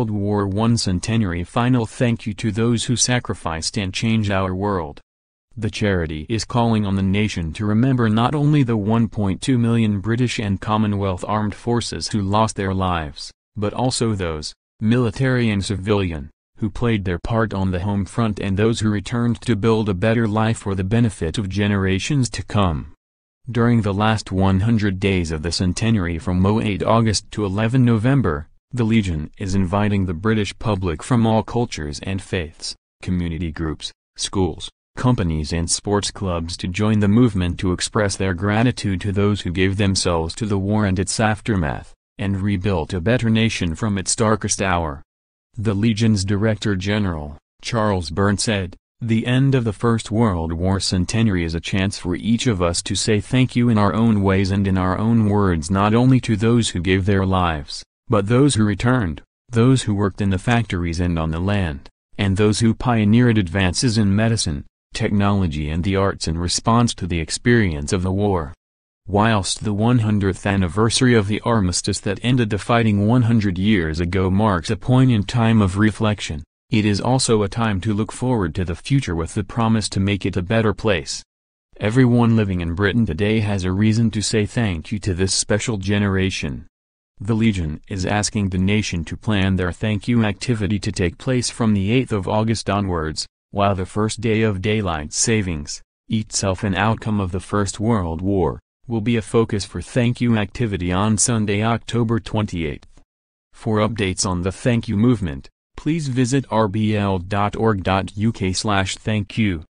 World War I centenary final thank you to those who sacrificed and changed our world. The charity is calling on the nation to remember not only the 1.2 million British and Commonwealth armed forces who lost their lives, but also those, military and civilian, who played their part on the home front and those who returned to build a better life for the benefit of generations to come. During the last 100 days of the centenary from 08 August to 11 November, the Legion is inviting the British public from all cultures and faiths, community groups, schools, companies and sports clubs to join the movement to express their gratitude to those who gave themselves to the war and its aftermath, and rebuilt a better nation from its darkest hour. The Legion's Director General, Charles Byrne said, the end of the First World War centenary is a chance for each of us to say thank you in our own ways and in our own words not only to those who gave their lives, but those who returned, those who worked in the factories and on the land, and those who pioneered advances in medicine, technology and the arts in response to the experience of the war. Whilst the 100th anniversary of the armistice that ended the fighting 100 years ago marks a poignant time of reflection, it is also a time to look forward to the future with the promise to make it a better place. Everyone living in Britain today has a reason to say thank you to this special generation. The Legion is asking the nation to plan their thank you activity to take place from the 8th of August onwards, while the first day of daylight savings, itself an outcome of the First World War, will be a focus for thank you activity on Sunday, October 28th. For updates on the thank you movement, please visit rbl.org.uk slash thank you.